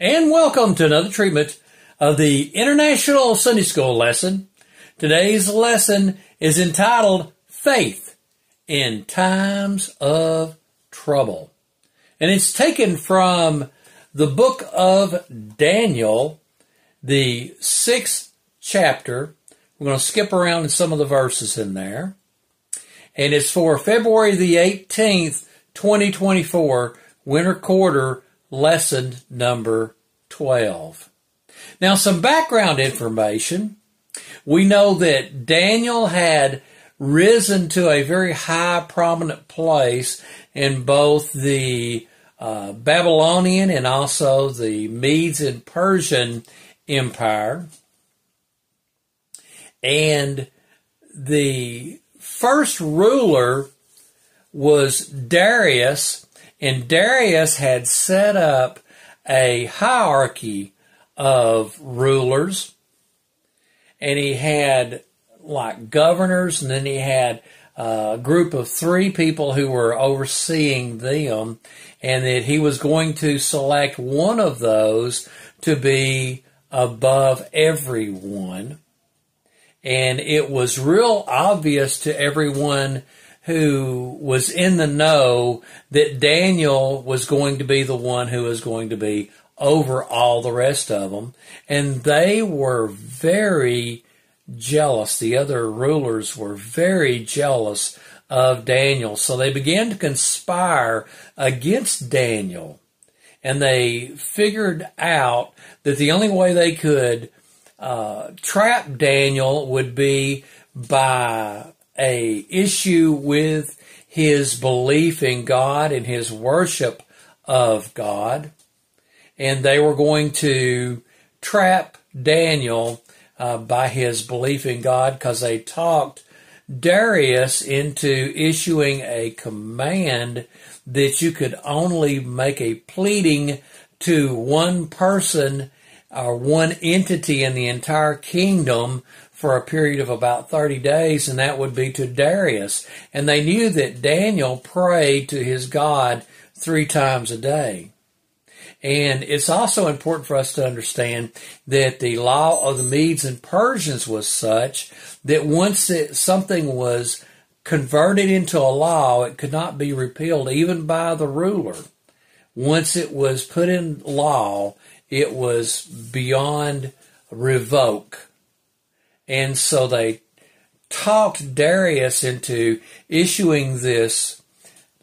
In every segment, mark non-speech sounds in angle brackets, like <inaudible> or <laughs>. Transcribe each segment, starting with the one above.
and welcome to another treatment of the International Sunday School lesson. Today's lesson is entitled Faith in Times of Trouble. And it's taken from the book of Daniel, the sixth chapter. We're going to skip around in some of the verses in there. And it's for February the 18th, 2024, winter quarter lesson number 12. Now, some background information. We know that Daniel had risen to a very high prominent place in both the uh, Babylonian and also the Medes and Persian Empire. And the first ruler was Darius, and Darius had set up a hierarchy of rulers, and he had like governors, and then he had uh, a group of three people who were overseeing them, and that he was going to select one of those to be above everyone. And it was real obvious to everyone who was in the know that Daniel was going to be the one who was going to be over all the rest of them. And they were very jealous. The other rulers were very jealous of Daniel. So they began to conspire against Daniel. And they figured out that the only way they could uh, trap Daniel would be by a issue with his belief in God and his worship of God. And they were going to trap Daniel uh, by his belief in God because they talked Darius into issuing a command that you could only make a pleading to one person or one entity in the entire kingdom for a period of about 30 days, and that would be to Darius. And they knew that Daniel prayed to his God three times a day. And it's also important for us to understand that the law of the Medes and Persians was such that once it, something was converted into a law, it could not be repealed even by the ruler. Once it was put in law, it was beyond revoke. And so they talked Darius into issuing this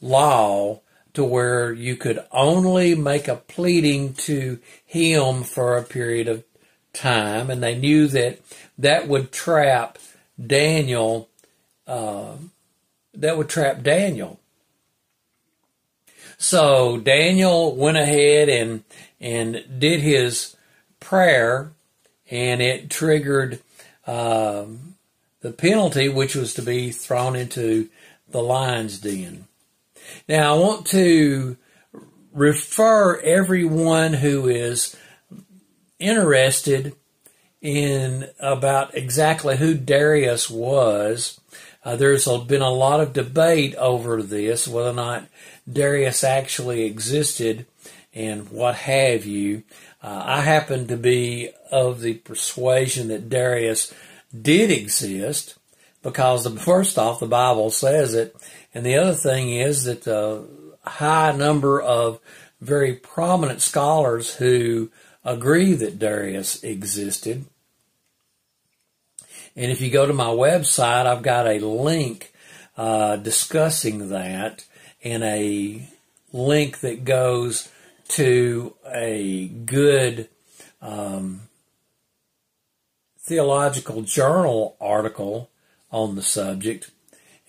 law to where you could only make a pleading to him for a period of time. And they knew that that would trap Daniel, uh, that would trap Daniel. So Daniel went ahead and, and did his prayer and it triggered um, the penalty, which was to be thrown into the lion's den. Now, I want to refer everyone who is interested in about exactly who Darius was. Uh, there's been a lot of debate over this, whether or not Darius actually existed and what have you. Uh, I happen to be of the persuasion that Darius did exist because the <laughs> first off the Bible says it, and the other thing is that a high number of very prominent scholars who agree that Darius existed. And if you go to my website, I've got a link uh, discussing that and a link that goes to a good um, theological journal article on the subject,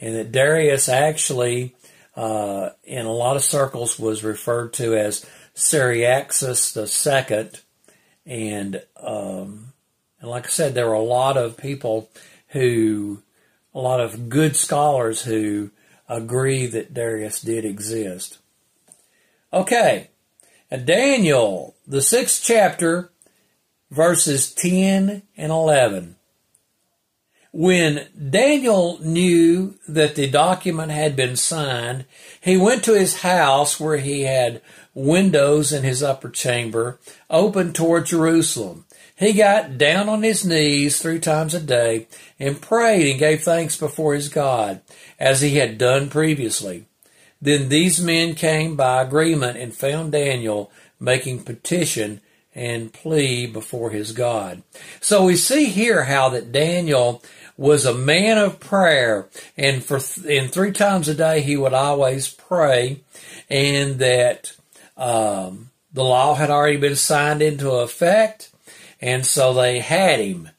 and that Darius actually, uh, in a lot of circles, was referred to as the Second, and um, and like I said, there were a lot of people who, a lot of good scholars who agree that Darius did exist. Okay, Daniel, the sixth chapter, verses 10 and 11. When Daniel knew that the document had been signed, he went to his house where he had windows in his upper chamber open toward Jerusalem. He got down on his knees three times a day and prayed and gave thanks before his God, as he had done previously. Then these men came by agreement and found Daniel making petition and plea before his God. So we see here how that Daniel was a man of prayer and for and three times a day he would always pray and that um, the law had already been signed into effect and so they had him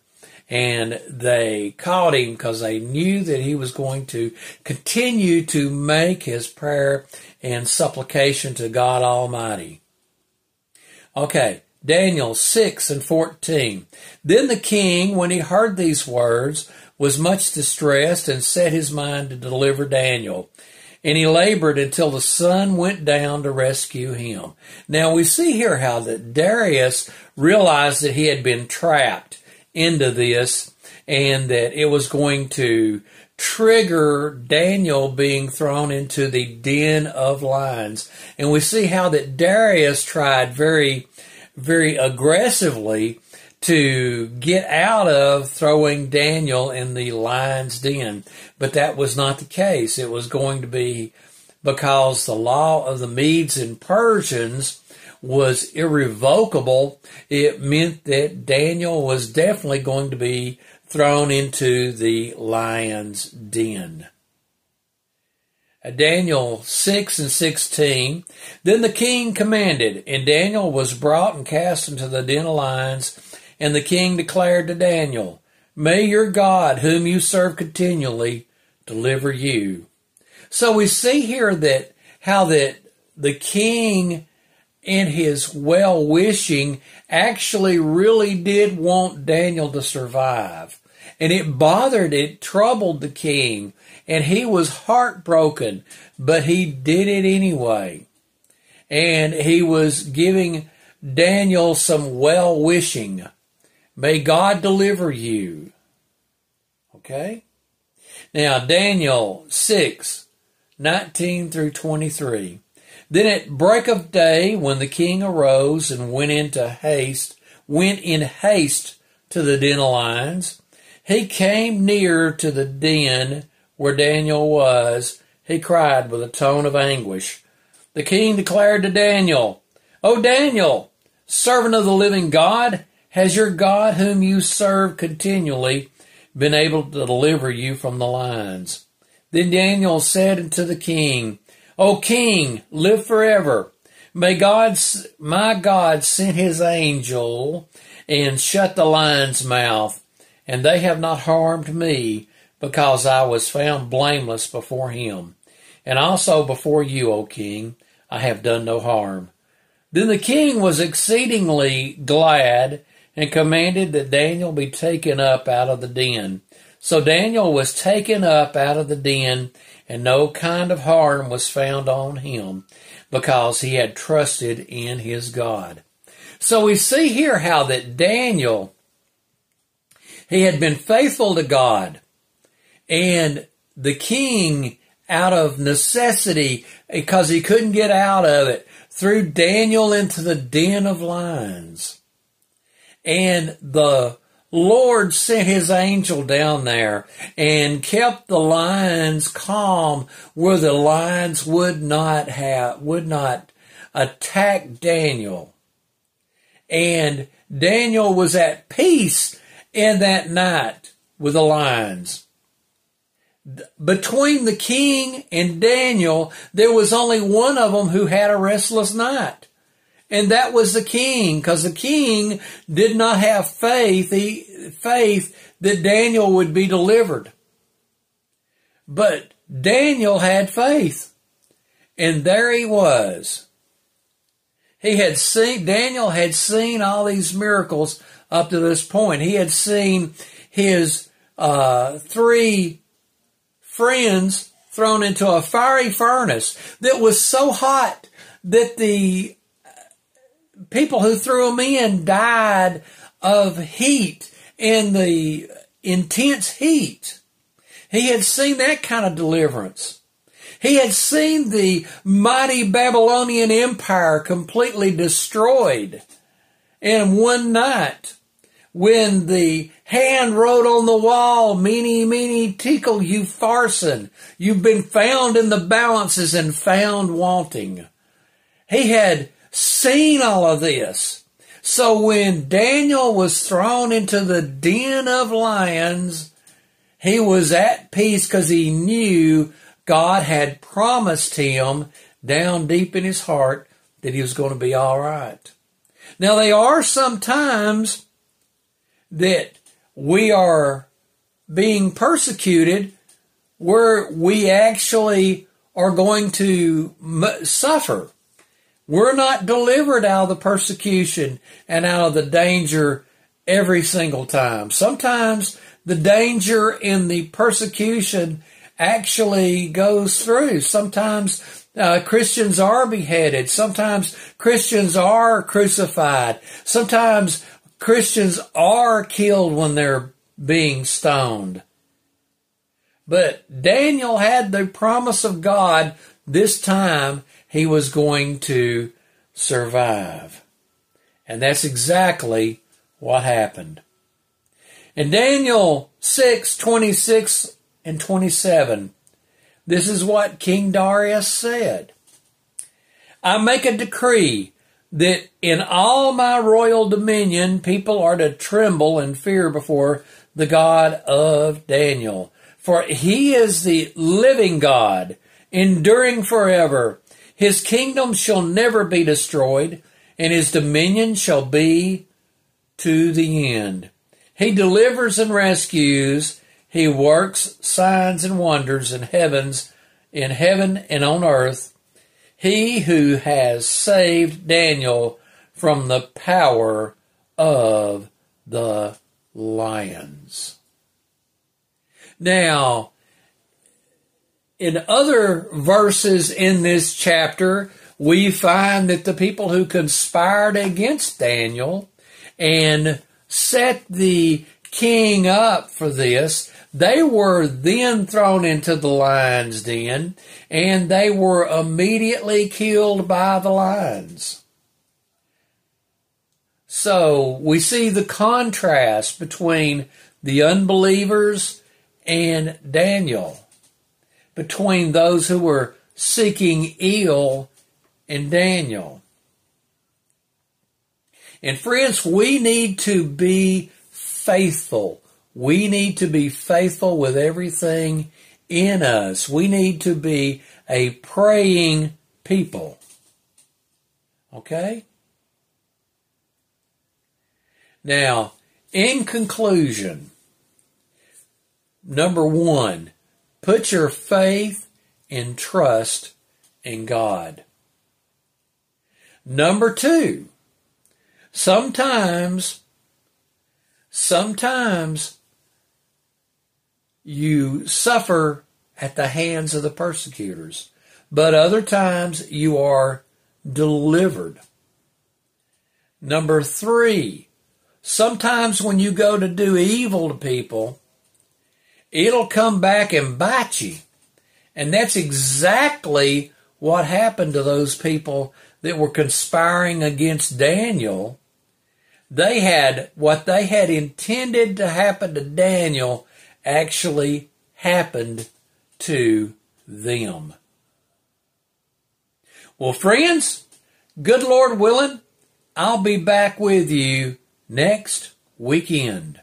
and they caught him because they knew that he was going to continue to make his prayer and supplication to God Almighty. Okay, Daniel 6 and 14. Then the king, when he heard these words, was much distressed and set his mind to deliver Daniel. And he labored until the sun went down to rescue him. Now we see here how that Darius realized that he had been trapped into this and that it was going to trigger Daniel being thrown into the den of lions. And we see how that Darius tried very, very aggressively to get out of throwing Daniel in the lion's den. But that was not the case. It was going to be because the law of the Medes and Persians was irrevocable, it meant that Daniel was definitely going to be thrown into the lion's den. Daniel 6 and 16. Then the king commanded, and Daniel was brought and cast into the den of lions. And the king declared to Daniel, May your God, whom you serve continually, deliver you. So we see here that how that the king in his well wishing actually really did want Daniel to survive. And it bothered, it troubled the king, and he was heartbroken, but he did it anyway. And he was giving Daniel some well wishing. May God deliver you. Okay? Now, Daniel 6, 19 through 23. Then at break of day, when the king arose and went into haste, went in haste to the den of lions, he came near to the den where Daniel was. He cried with a tone of anguish. The king declared to Daniel, O Daniel, servant of the living God, has your God, whom you serve continually, been able to deliver you from the lions? Then Daniel said unto the king, O King, live forever. May God, my God, send his angel and shut the lion's mouth, and they have not harmed me, because I was found blameless before him. And also before you, O king, I have done no harm. Then the king was exceedingly glad and commanded that Daniel be taken up out of the den. So Daniel was taken up out of the den and no kind of harm was found on him because he had trusted in his God. So we see here how that Daniel, he had been faithful to God and the king out of necessity because he couldn't get out of it threw Daniel into the den of lions. And the Lord sent his angel down there and kept the lions calm where the lions would not have, would not attack Daniel. And Daniel was at peace in that night with the lions. Between the king and Daniel, there was only one of them who had a restless night. And that was the king, because the king did not have faith, he, faith that Daniel would be delivered. But Daniel had faith. And there he was. He had seen, Daniel had seen all these miracles up to this point. He had seen his uh, three friends thrown into a fiery furnace that was so hot that the people who threw them in died of heat and the intense heat. He had seen that kind of deliverance. He had seen the mighty Babylonian Empire completely destroyed. And one night, when the hand wrote on the wall, Mene, mene, you upharsin, you've been found in the balances and found wanting. He had seen all of this. So when Daniel was thrown into the den of lions, he was at peace because he knew God had promised him down deep in his heart that he was going to be all right. Now, there are some times that we are being persecuted where we actually are going to suffer. We're not delivered out of the persecution and out of the danger every single time. Sometimes the danger in the persecution actually goes through. Sometimes uh, Christians are beheaded. Sometimes Christians are crucified. Sometimes Christians are killed when they're being stoned. But Daniel had the promise of God this time he was going to survive. And that's exactly what happened. In Daniel 6, 26 and 27, this is what King Darius said. I make a decree that in all my royal dominion people are to tremble and fear before the God of Daniel. For he is the living God, enduring forever. His kingdom shall never be destroyed, and his dominion shall be to the end. He delivers and rescues. He works signs and wonders in heavens, in heaven and on earth he who has saved Daniel from the power of the lions. Now, in other verses in this chapter, we find that the people who conspired against Daniel and set the king up for this, they were then thrown into the lion's den and they were immediately killed by the lions. So we see the contrast between the unbelievers and Daniel, between those who were seeking ill and Daniel. And friends, we need to be faithful we need to be faithful with everything in us. We need to be a praying people. Okay? Now, in conclusion, number one, put your faith and trust in God. Number two, sometimes, sometimes you suffer at the hands of the persecutors, but other times you are delivered. Number three, sometimes when you go to do evil to people, it'll come back and bite you. And that's exactly what happened to those people that were conspiring against Daniel. They had what they had intended to happen to Daniel actually happened to them. Well, friends, good Lord willing, I'll be back with you next weekend.